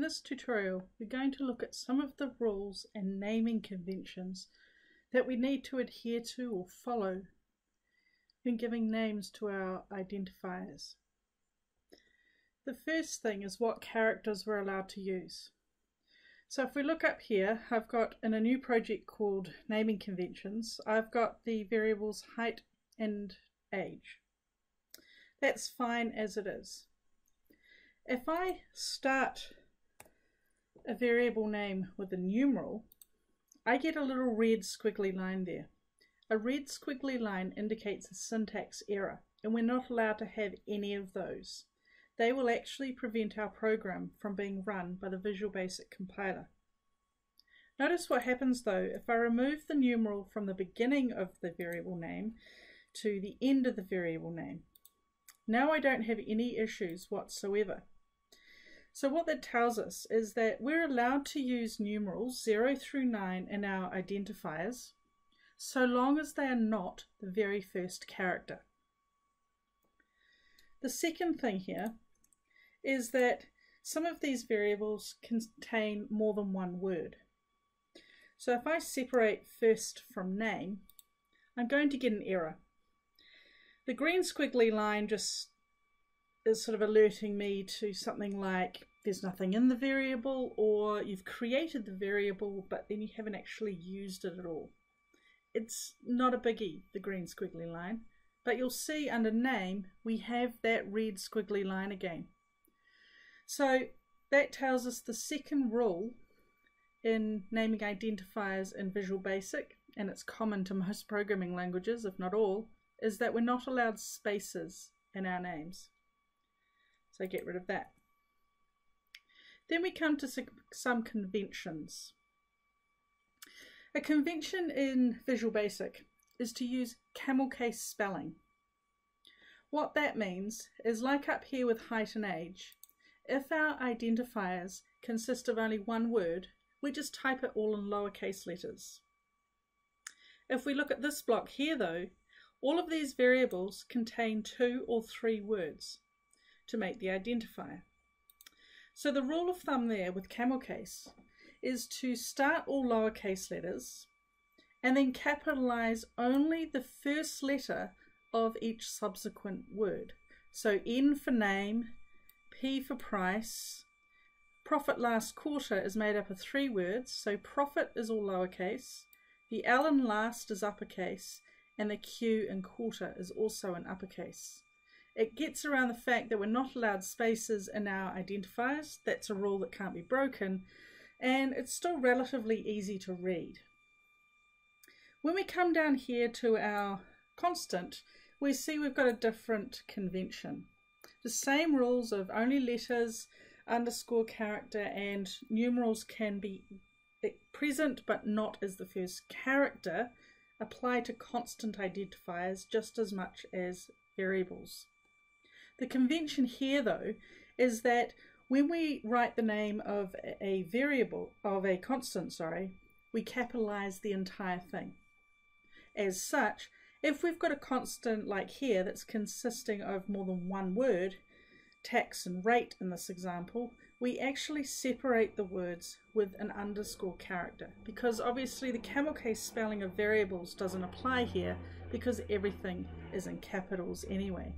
this tutorial, we're going to look at some of the rules and naming conventions that we need to adhere to or follow when giving names to our identifiers. The first thing is what characters we're allowed to use. So if we look up here, I've got in a new project called Naming Conventions, I've got the variables height and age. That's fine as it is. If I start a variable name with a numeral, I get a little red squiggly line there. A red squiggly line indicates a syntax error, and we're not allowed to have any of those. They will actually prevent our program from being run by the Visual Basic compiler. Notice what happens though if I remove the numeral from the beginning of the variable name to the end of the variable name. Now I don't have any issues whatsoever. So what that tells us is that we're allowed to use numerals 0 through 9 in our identifiers so long as they are not the very first character. The second thing here is that some of these variables contain more than one word. So if I separate first from name, I'm going to get an error. The green squiggly line just is sort of alerting me to something like there's nothing in the variable or you've created the variable but then you haven't actually used it at all. It's not a biggie, the green squiggly line, but you'll see under name we have that red squiggly line again. So that tells us the second rule in naming identifiers in Visual Basic, and it's common to most programming languages, if not all, is that we're not allowed spaces in our names. So get rid of that. Then we come to some conventions. A convention in Visual Basic is to use camel case spelling. What that means is like up here with height and age, if our identifiers consist of only one word, we just type it all in lowercase letters. If we look at this block here though, all of these variables contain two or three words to make the identifier. So the rule of thumb there with camel case is to start all lowercase letters and then capitalize only the first letter of each subsequent word. So N for name, P for price, profit last quarter is made up of three words. So profit is all lowercase, the L in last is uppercase, and the Q in quarter is also in uppercase. It gets around the fact that we're not allowed spaces in our identifiers. That's a rule that can't be broken. And it's still relatively easy to read. When we come down here to our constant, we see we've got a different convention. The same rules of only letters, underscore character, and numerals can be present but not as the first character apply to constant identifiers just as much as variables. The convention here, though, is that when we write the name of a variable, of a constant, sorry, we capitalize the entire thing. As such, if we've got a constant like here that's consisting of more than one word, tax and rate in this example, we actually separate the words with an underscore character because obviously the camel case spelling of variables doesn't apply here because everything is in capitals anyway.